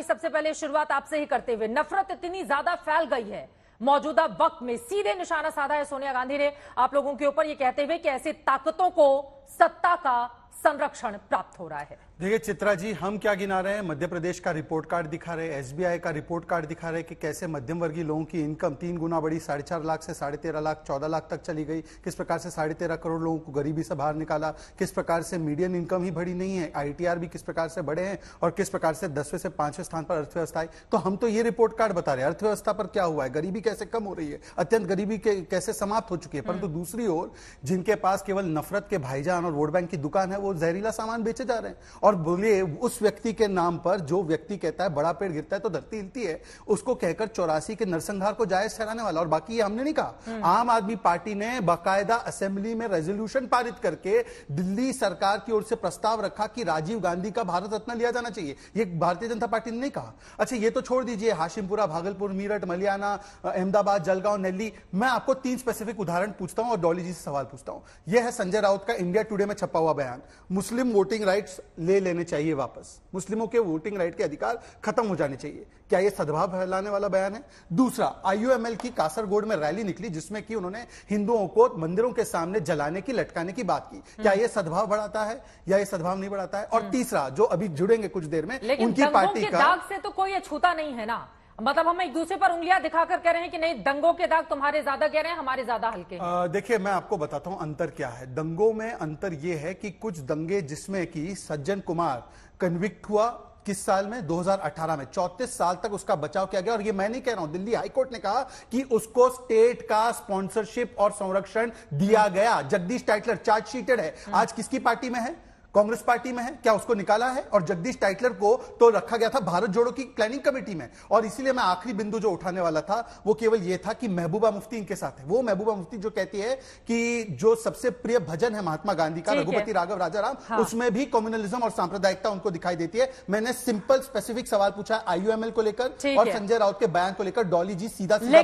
जी सबसे पहले शुरुआत आपसे ही करते हुए। नफरत इतनी ज़्यादा फैल गई है। मौजूदा वक्त में सीधे निशाना साधा है सोनिया गांधी ने। आप लोगों के ऊपर ये कहते हुए कि ऐसी ताकतों को सत्ता का संरक्षण प्राप्त हो रहा है। देखिए चित्रा जी हम क्या गिना रहे हैं? मध्य प्रदेश का रिपोर्ट कार्ड दिखा रहे हैं एसबीआई का रिपोर्ट कार्ड दिखा रहे हैं कि कैसे मध्यम वर्गीय लोगों की इनकम तीन गुना बढ़ी साढ़े चार लाख से साढ़े तेरह लाख चौदह लाख तक चली गई। किस प्रकार से साढ़े तेरह करोड़ लोगों को गरीबी से बाहर निकाला? किस प्रकार से मीडियम इनकम ही बढ़ी नहीं है? आईटीआर भी किस प्रकार से बढ़े हैं? और किस प्रकार से दसवें से पाँचवें स्थान पर अर्थव्यवस्था आई? तो हम तो ये रिपोर्ट कार्ड बता रहे हैं अर्थव्यवस्था पर क्या हुआ है? गरीबी कैसे कम हो रही है? अत्यंत गरीबी कैसे समाप्त हो चुकी है? परंतु दूसरी ओर जिनके पास केवल नफरत के भाईजान और वोट बैंक की दुकान है वो जहरीला सामान बेचे जा रहे हैं। और बोलिए उस व्यक्ति के नाम पर जो व्यक्ति कहता है बड़ा पेड़ गिरता है तो धरती हिलती है उसको कहकर चौरासी के नरसंहार को जायज़ ठहराने वाला और बाकी ये हमने नहीं कहा। आम आदमी पार्टी ने बाकायदा असेंबली में रेजोल्यूशन पारित करके दिल्ली सरकार की ओर से प्रस्ताव रखा कि राजीव गांधी का भारत रत्न लिया जाना चाहिए। ये भारतीय जनता पार्टी ने नहीं कहा। अच्छा ये तो छोड़ दीजिए। हाशिमपुरा भागलपुर मीरठ मलियाना अहमदाबाद जलगांव नेल्ली मैं आपको तीन स्पेसिफिक उदाहरण पूछता हूँ और डॉली जी से सवाल पूछता हूँ। यह है संजय राउत का इंडिया टुडे में छपा हुआ बयान। मुस्लिम वोटिंग राइट्स ले लेने चाहिए वापस। मुस्लिमों के वोटिंग राइट के अधिकार खत्म हो जाने चाहिए। क्या यह सद्भाव फैलाने वाला बयान है? दूसरा आईयूएमएल की कासरगोड में रैली निकली जिसमें कि उन्होंने हिंदुओं को मंदिरों के सामने जलाने की लटकाने की बात की। क्या यह सद्भाव बढ़ाता है? या यह सद्भाव नहीं बढ़ाता है? और तीसरा जो अभी जुड़ेंगे कुछ देर में उनकी पार्टी का दाग से तो कोई अछूता नहीं है ना। मतलब हम एक दूसरे पर उंगलियाँ दिखाकर कह रहे हैं कि नहीं दंगों के दाग तुम्हारे ज़्यादा कह रहे हैं हमारे ज़्यादा हल्के देखिए मैं आपको बताता हूँ अंतर क्या है। दंगों में अंतर यह है कि कुछ दंगे जिसमें कि सज्जन कुमार कन्विक्ट हुआ किस साल में? 2018 में। 34 साल तक उसका बचाव किया गया। और ये मैं नहीं कह रहा हूँ दिल्ली हाईकोर्ट ने कहा कि उसको स्टेट का स्पॉन्सरशिप और संरक्षण दिया गया। जगदीश टाइटलर चार्जशीटेड है। आज किसकी पार्टी में है? कांग्रेस पार्टी में है क्या उसको निकाला है? और जगदीश टाइटलर को तो रखा गया था भारत जोड़ो की प्लानिंग कमेटी में। और इसीलिए मैं आखिरी बिंदु जो उठाने वाला था वो केवल ये था कि महबूबा मुफ्ती इनके साथ है। वो महबूबा मुफ्ती जो कहती है कि जो सबसे प्रिय भजन है महात्मा गांधी का रघुपति राघव राजा राम हाँ। उसमें भी कम्युनलिज्म और सांप्रदायिकता उनको दिखाई देती है। मैंने सिंपल स्पेसिफिक सवाल पूछा आईयूएमएल को लेकर और संजय राउत के बयान को लेकर डॉली जी सीधा दी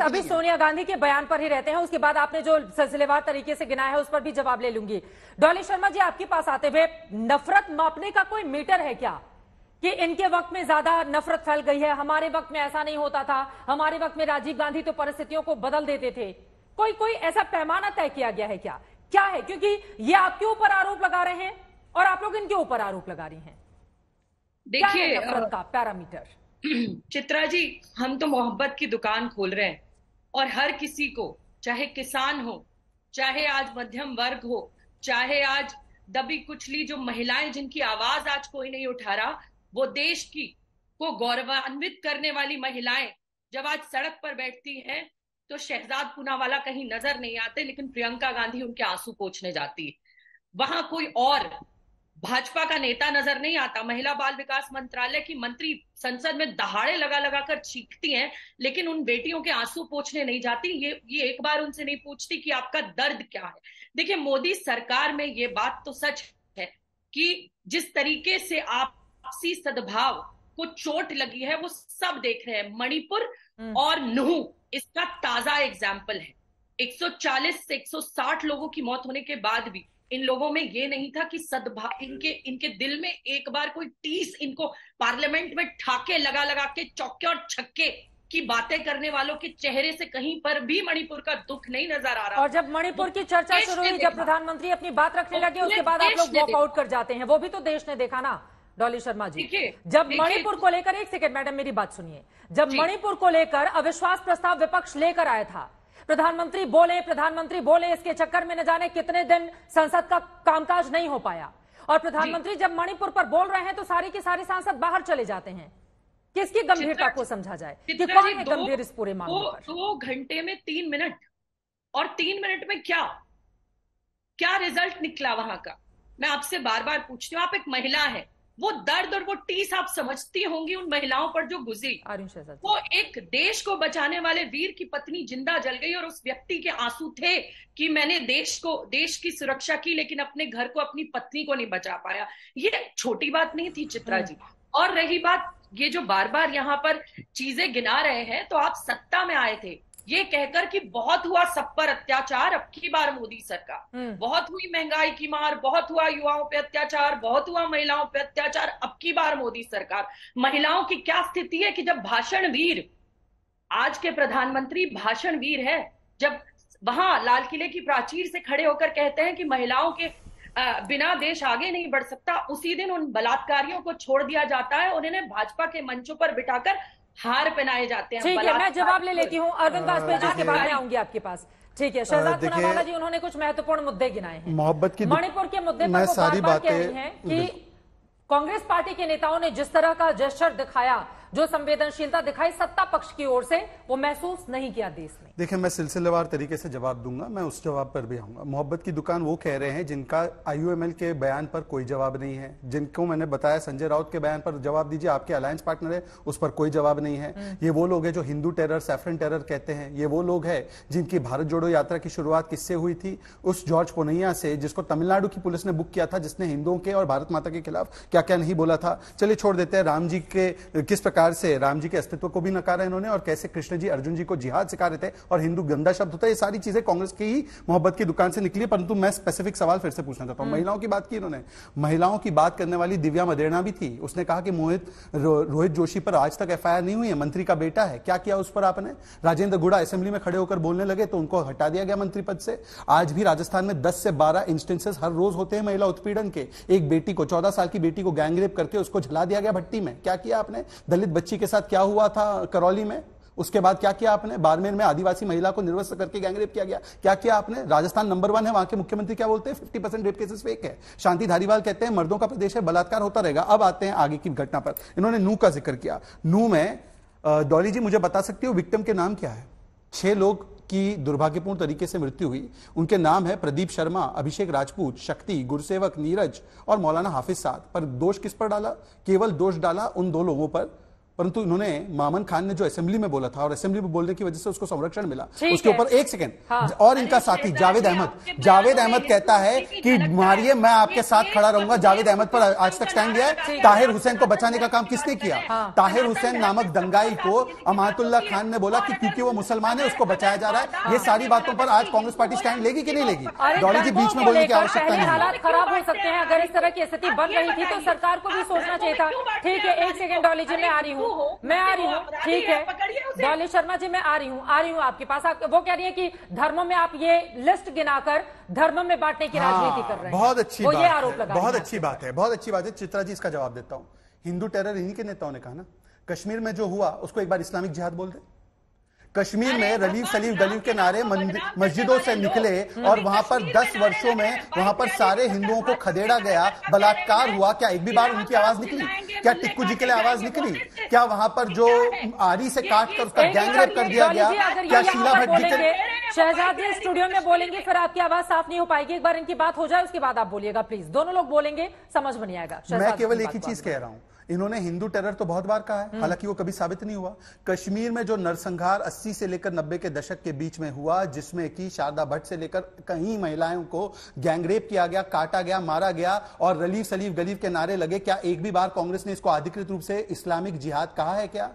अभी सोनिया गांधी के बयान पर ही रहते हैं उसके बाद आपने जो सिलसिलेवार तरीके से गिनाया है उस पर भी जवाब ले लूँगी। डॉली शर्मा जी आपके पास आते हुए नफरत मापने का कोई मीटर है क्या? कि इनके वक्त में ज़्यादा नफरत फैल गई है हमारे वक्त में ऐसा नहीं होता था हमारे वक्त में राजीव गांधी तो परिस्थितियों को बदल देते थे। कोई कोई ऐसा पैमाना तय किया गया है क्या? क्या है? क्योंकि ये आपके ऊपर आरोप लगा रहे हैं और आप लोग इनके ऊपर आरोप लगा रही हैं। देखिए नफरत का पैरामीटर? चित्रा जी हम तो मोहब्बत की दुकान खोल रहे हैं और हर किसी को चाहे किसान हो चाहे आज मध्यम वर्ग हो चाहे आज दबी कुचली जो महिलाएँ जिनकी आवाज़ आज कोई नहीं उठा रहा, वो देश की को गौरवान्वित करने वाली महिलाएँ जब आज सड़क पर बैठती हैं तो शहजाद पुनावाला कहीं नज़र नहीं आते, लेकिन प्रियंका गांधी उनके आँसू पोछने जाती वहाँ कोई और भाजपा का नेता नज़र नहीं आता। महिला बाल विकास मंत्रालय की मंत्री संसद में दहाड़े लगा लगा कर चीखती हैं लेकिन उन बेटियों के आँसू पोछने नहीं जाती। ये ये एक बार उनसे नहीं पूछती कि आपका दर्द क्या है। देखिए मोदी सरकार में ये बात तो सच है कि जिस तरीके से आपसी सद्भाव को चोट लगी है वो सब देख रहे हैं। मणिपुर हम्म। और नुह इसका ताज़ा एग्ज़ाम्पल है। 140 से 160 लोगों की मौत होने के बाद भी इन लोगों में ये नहीं था कि सद्भाव इनके इनके दिल में एक बार कोई टीस इनको पार्लियामेंट में ठाके लगा लगा के चौके और छक्के की बातें करने वालों के चेहरे से कहीं पर भी मणिपुर का दुख नहीं नज़र आ रहा और जब मणिपुर की चर्चा शुरू हुई जब प्रधानमंत्री अपनी बात रखने लगे उसके बाद आप लोग वॉकआउट कर जाते हैं। वो भी तो देश ने देखा ना डॉली शर्मा जी। जब मणिपुर को लेकर एक सेकेंड मैडम मेरी बात सुनिए। जब मणिपुर को लेकर अविश्वास प्रस्ताव विपक्ष लेकर आया था प्रधानमंत्री बोले प्रधानमंत्री बोले इसके चक्कर में न जाने कितने दिन संसद का कामकाज नहीं हो पाया। और प्रधानमंत्री जब मणिपुर पर बोल रहे हैं तो सारी के सारे सांसद बाहर चले जाते हैं। किसकी गंभीरता को समझा जाए? कि कौन है गंभीर इस पूरे मामले पर? दो घंटे में तीन मिनट। और तीन मिनट में क्या? क्या रिज़ल्ट निकला वहाँ का? मैं आपसे बार बार पूछती हूँ आप एक महिला है। वो दर्द और वो टीस आप समझती होंगी उन महिलाओं पर जो गुजरी वो एक देश को बचाने वाले वीर की पत्नी ज़िंदा जल गई और उस व्यक्ति के आँसू थे कि मैंने देश को देश की सुरक्षा की लेकिन अपने घर को अपनी पत्नी को नहीं बचा पाया। ये छोटी बात नहीं थी चित्रा हम्म। जी। और रही बात ये जो बार बार यहाँ पर चीज़ें गिना रहे हैं तो आप सत्ता में आए थे। ये कहकर कि बहुत हुआ सब पर अत्याचार अब की बार मोदी सरकार। बहुत हुई महँगाई की मार बहुत हुआ युवाओं पे अत्याचार बहुत हुआ महिलाओं पे अत्याचार अब की बार मोदी सरकार। महिलाओं की क्या स्थिति है कि जब भाषण वीर आज के प्रधानमंत्री भाषण वीर है जब वहाँ लाल किले की प्राचीर से खड़े होकर कहते हैं कि महिलाओं के बिना देश आगे नहीं बढ़ सकता उसी दिन उन बलात्कारियों को छोड़ दिया जाता है उन्हें भाजपा के मंचों पर बिठाकर हार पहनाए जाते हैं। ठीक है मैं जवाब ले लेती हूँ। अरविंद वाजपेयी जी के बाद में आऊँगी आपके पास। ठीक है शहजाद पुनावाला जी उन्होंने कुछ महत्वपूर्ण मुद्दे गिनाए हैं। मोहब्बत की मणिपुर के मुद्दे पर वो बार बार कह रही हैं कि कांग्रेस पार्टी के नेताओं ने जिस तरह का जेस्टर दिखाया जो संवेदनशीलता दिखाई सत्ता पक्ष की ओर से वो महसूस नहीं किया देश में। देखिए मैं सिलसिलेवार तरीके से जवाब दूँगा मैं उस जवाब पर भी आऊँगा। मोहब्बत की दुकान वो कह रहे हैं जिनका आईयूएमएल के बयान पर कोई जवाब नहीं है जिनको मैंने बताया संजय राउत के बयान पर जवाब दीजिए आपके अलायंस पार्टनर है उस पर कोई जवाब नहीं है। हम्म। ये वो लोग है जो हिंदू टेरर सैफरन टेरर कहते हैं। ये वो लोग है जिनकी भारत जोड़ो यात्रा की शुरुआत किससे हुई थी? उस जॉर्ज पोनैया से जिसको तमिलनाडु की पुलिस ने बुक किया था जिसने हिंदुओं के और भारत माता के खिलाफ क्या क्या नहीं बोला था? चलिए छोड़ देते हैं। राम जी के किस प्रकार से राम जी के अस्तित्व को भी नकारा इन्होंने और कैसे कृष्ण जी अर्जुन जी को जिहाद सिखा रहे थे और हिंदू गंदा शब्द होता है ये सारी चीज़ें कांग्रेस की ही मोहब्बत की दुकान से निकली परंतु मैं स्पेसिफिक सवाल फिर से पूछना चाहता हूँ। हम्म। महिलाओं की बात की इन्होंने। महिलाओं की बात करने वाली दिव्या मदेरणा भी थी। उसने कहा कि मोहित रोहित जोशी पर आज तक एफ़ नहीं हुई है मंत्री का बेटा है। क्या किया उस पर आपने? राजेंद्र गुड़ा असेंबली में खड़े होकर बोलने लगे तो उनको हटा दिया गया मंत्री पद से। आज भी राजस्थान में दस से बारह इंस्टेंसेस हर रोज होते हैं महिला उत्पीड़न के। एक बेटी को चौदह साल की बेटी को गैंगरेप करके उसको झला दिया गया भट्टी में। क्या किया आपने? दलित बच्ची के साथ क्या हुआ था करौली में? उसके बाद क्या किया आपने? बाड़मेर में आदिवासी महिला को निर्वस्त करके गैंगरेप किया गया। क्या किया आपने? राजस्थान नंबर वन है, वहाँ के मुख्यमंत्री क्या बोलते हैं? Fifty percent rape cases fake है। शांति धारीवाल कहते हैं, मर्दों का प्रदेश है, बलात्कार होता रहेगा। अब आते हैं आगे की घटना पर। इन्होंने नू का ज़िक्र किया। नू में डॉली जी मुझे बता सकती हो, विक्टिम के नाम क्या है? छह लोग की दुर्भाग्यपूर्ण तरीके से मृत्यु हुई। उनके नाम है प्रदीप शर्मा, अभिषेक राजपूत, शक्ति, गुरुसेवक नीरज और मौलाना हाफिज साद। पर दोष किस पर डाला? केवल दोष डाला उन दो लोगों पर। परंतु इन्होंने मामन खान ने जो असेंबली में बोला था और असेंबली में बोलने की वजह से उसको संरक्षण मिला उसके ऊपर एक सेकंड हाँ। और इनका साथी जावेद अहमद। जावेद अहमद कहता है कि मारिए मैं आपके साथ खड़ा रहूँगा। जावेद अहमद पर आज तक स्टैंड लिया है। ताहिर हुसैन को बचाने का काम किसने किया? हाँ। ताहिर हुसैन नामक दंगाई को अमातुल्ला खान ने बोला कि क्योंकि वो मुसलमान है उसको बचाया जा रहा है। ये। सारी बातों पर आज कांग्रेस पार्टी स्टैंड लेगी कि नहीं लेगी? डॉली जी बीच में बोलने की आवश्यकता नहीं हालात खराब हो सकते हैं। अगर इस तरह की स्थिति बन रही थी तो सरकार को भी सोचना चाहिए था। ठीक है एक सेकंड डॉली जी मैं आ रही हूँ। मैं आ रही हूँ। ठीक है डॉली शर्मा जी मैं आ रही हूँ आ रही हूँ आपके पास। वो कह रही है कि धर्मों में आप ये लिस्ट गिनाकर धर्मों में बांटने की हाँ, राजनीति कर रहे हैं। बहुत अच्छी वो ये आरोप लगा बहुत अच्छी बात है बहुत अच्छी बात है। चित्रा जी इसका जवाब देता हूँ। हिंदू टेरर इन्हीं के नेताओं ने कहा ना कश्मीर में जो हुआ उसको एक बार इस्लामिक जिहाद बोल दे। कश्मीर में रलीफ सलीफ गलीफ के नारे मस्जिदों से निकले और वहाँ पर 10 वर्षों में वहाँ पर सारे हिंदुओं को खदेड़ा गया बलात्कार हुआ क्या एक भी बार उनकी आवाज़ निकली? क्या टिक्कू जी के लिए आवाज़ निकली? क्या वहाँ पर जो आरी से काट कर उसका गैंगरेप कर दिया गया क्या शीला भट्ट जी के शहजाद स्टूडियो में बोलेंगे फिर आपकी आवाज़ साफ़ नहीं हो पाएगी। एक बार इनकी बात हो जाए उसके बाद आप बोलिएगा प्लीज़ दोनों लोग बोलेंगे समझ में नहीं आएगा। मैं केवल एक ही चीज़ कह रहा हूँ। इन्होंने हिंदू टेरर तो बहुत बार कहा है हम्म। हालाँकि वो कभी साबित नहीं हुआ। कश्मीर में जो नरसंहार 80 से लेकर 90 के दशक के बीच में हुआ जिसमें कि शारदा भट्ट से लेकर कहीं महिलाओं को गैंगरेप किया गया काटा गया मारा गया और रलीफ सलीफ गलीफ के नारे लगे क्या एक भी बार कांग्रेस ने इसको अधिकृत रूप से इस्लामिक जिहाद कहा है क्या?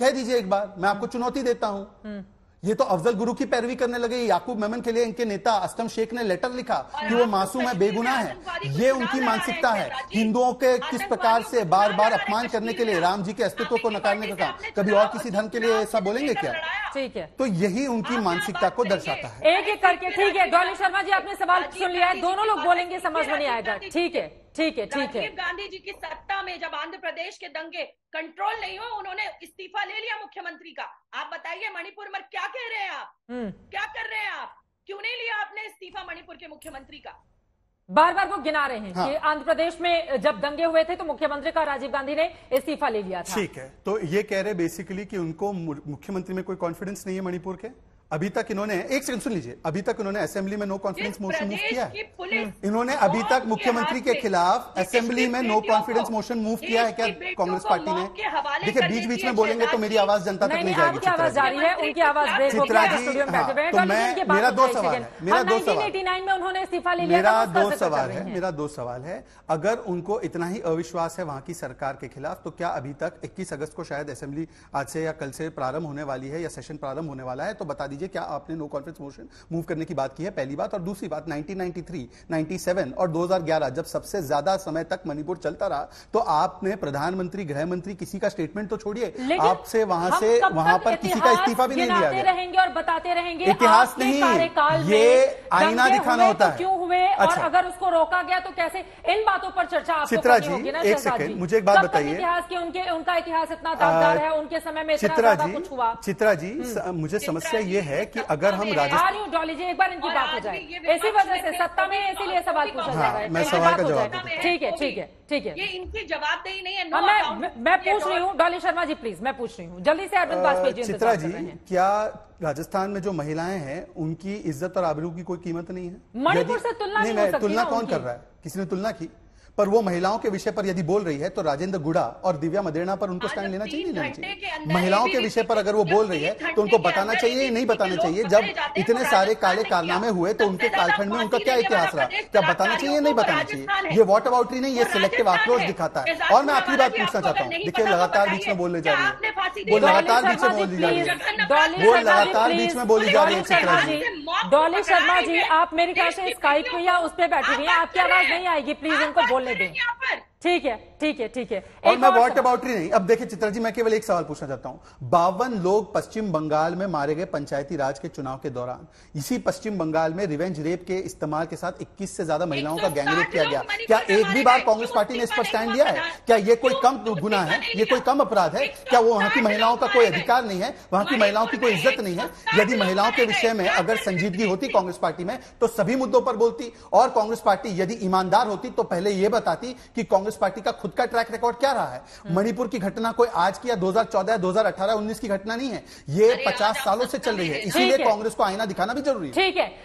कह दीजिए एक बार मैं आपको चुनौती देता हूँ। हम्म। ये तो अफजल गुरु की पैरवी करने लगे याकूब मेमन के लिए इनके नेता अस्तम शेख ने लेटर लिखा कि वो मासूम है बेगुनाह है। ये उनकी मानसिकता है। हिंदुओं के किस प्रकार से बार बार अपमान करने के लिए राम जी के अस्तित्व को नकारने का काम। कभी और किसी धर्म के लिए ऐसा बोलेंगे क्या? ठीक है। तो यही उनकी मानसिकता को दर्शाता है। एक एक करके ठीक है डॉली शर्मा जी आपने सवाल सुन लिया है। दोनों लोग बोलेंगे समझ में नहीं आएगा ठीक है। ठीक है ठीक है। गांधी जी की सत्ता में जब आंध्र प्रदेश के दंगे कंट्रोल नहीं हो उन्होंने इस्तीफा ले लिया मुख्यमंत्री का। आप बताइए मणिपुर में क्या कह रहे हैं आप? हम्म। क्या कर रहे हैं आप? क्यों नहीं लिया आपने इस्तीफा मणिपुर के मुख्यमंत्री का? बार बार वो गिना रहे हैं हाँ। कि आंध्र प्रदेश में जब दंगे हुए थे तो मुख्यमंत्री का राजीव गांधी ने इस्तीफा ले लिया था। ठीक है तो ये कह रहे बेसिकली कि उनको मुख्यमंत्री में कोई कॉन्फिडेंस नहीं है मणिपुर के? अभी तक इन्होंने एक सेकंड सुन लीजिए अभी तक इन्होंने असेंबली में नो कॉन्फिडेंस मोशन मूव किया है? इन्होंने अभी तक मुख्यमंत्री के खिलाफ असेंबली में नो कॉन्फिडेंस मोशन मूव किया है क्या कांग्रेस पार्टी ने? देखिए बीच बीच में बोलेंगे तो मेरी आवाज़ जनता तक नहीं जाएगी आवाज़ चित्रा जा है हाँ, हैं तो मैं- मेरा दो सवाल है, मेरा हाँ, दो सवाल। में उन्होंने इस्तीफा ले लिया मेरा दो सवाल है मेरा दो सवाल है। अगर उनको इतना ही अविश्वास है वहाँ की सरकार के खिलाफ तो क्या अभी तक 21 अगस्त को शायद असेंबली आज से या कल से प्रारंभ होने वाली है या सेशन प्रारंभ होने वाला है? तो बता दीजिए क्या आपने नो कॉन्फिडेंस मोशन मूव करने की बात की है? पहली बात और दूसरी बात 1993 97 और 2011 जब सबसे ज़्यादा समय तक मणिपुर चलता रहा तो आपने प्रधानमंत्री गृह मंत्री किसी का स्टेटमेंट तो छोड़िए? आपसे वहाँ से वहाँ पर किसी का इस्तीफा भी नहीं दिया गया। रहेंगे और बताते रहेंगे इतिहास नहीं, ये आईना दिखाना होता है। है। हुए और अच्छा। अगर उसको रोका गया तो कैसे? इन बातों पर चर्चा आपको चित्रा करनी जी, होगी ना एक सेकंड, मुझे एक बात बताइए। इतिहास के उनके उनका इतिहास इतना दागदार है उनके समय में चित्रा जी कुछ हुआ। चित्रा जी मुझे समस्या ये है कि अगर हम राजस्थान आ रही हूँ डॉली जी एक बार इनकी बात हो जाए। इसी वजह से सत्ता में है, इसीलिए सवाल पूछा हाँ, जा रहा है मैं सवाल का जवाब हूँ। ठीक है। ठीक है। ठीक है। ये इनकी जवाबदेही नहीं है नो मैं मैं पूछ रही हूँ डॉली शर्मा जी प्लीज़ मैं पूछ रही हूँ। जल्दी से अरविंद वाजपेयी जी चित्रा जी हैं। क्या राजस्थान में जो महिलाएँ हैं उनकी इज़्ज़त और आबरू की कोई कीमत नहीं है? मणिपुर से तुलना नहीं हो सकती तुलना कौन कर रहा है? किसी ने तुलना की? पर वो महिलाओं के विषय पर यदि बोल रही है तो राजेंद्र गुड़ा और दिव्या मदेना पर उनको स्टैंड लेना चाहिए नहीं लेना चाहिए। महिलाओं के विषय पर अगर वो बोल रही है तो उनको बताना चाहिए ये नहीं बताना चाहिए। जब इतने सारे काले कारनामे हुए तो उनके कालखंड में उनका क्या इतिहास रहा? क्या बताना चाहिए नहीं बताना चाहिए? ये वॉट अबाउटरी नहीं ये सिलेक्टिव आक्रोश दिखाता है। और मैं आखिरी बात पूछना चाहता हूँ। देखिए तो लगातार बीच में बोलने जा रही है। वो लगातार बीच में बोली जा रही है। वो लगातार बीच में बोली जा रही है डॉली शर्मा चित्रा जी डॉली शर्मा जी आप मेरे ख्याल से स्काइप पे या उस पे बैठी हुई हैं। आपकी आवाज़ नहीं आएगी प्लीज़ इनको बोलने दें ठीक है ठीक है ठीक है। और एक मैं वॉट। अबाउटरी नहीं अब देखिए चित्रा जी मैं केवल एक सवाल पूछना चाहता हूँ। बावन लोग पश्चिम बंगाल में मारे गए पंचायती राज के चुनाव के दौरान। इसी पश्चिम बंगाल में रिवेंज रेप के इस्तेमाल के साथ 21 से ज़्यादा महिलाओं का 160 गैंग रेप किया गया। क्या एक भी बार कांग्रेस पार्टी ने इस पर स्टैंड लिया है? क्या ये कोई कम गुना है? ये कोई कम अपराध है? क्या वो वहाँ की महिलाओं का कोई अधिकार नहीं है? वहाँ की महिलाओं की कोई इज़्ज़त नहीं है? यदि महिलाओं के विषय में अगर संजीदगी होती कांग्रेस पार्टी में तो सभी मुद्दों पर बोलती। और कांग्रेस पार्टी यदि ईमानदार होती तो पहले यह बताती कि कांग्रेस पार्टी का खुद का ट्रैक रिकॉर्ड क्या रहा है? मणिपुर की घटना कोई आज की या 2014 2018 19 की घटना नहीं है। ये पचास 50 सालों से चल रही है। इसीलिए कांग्रेस को आईना दिखाना भी ज़रूरी है। ठीक है।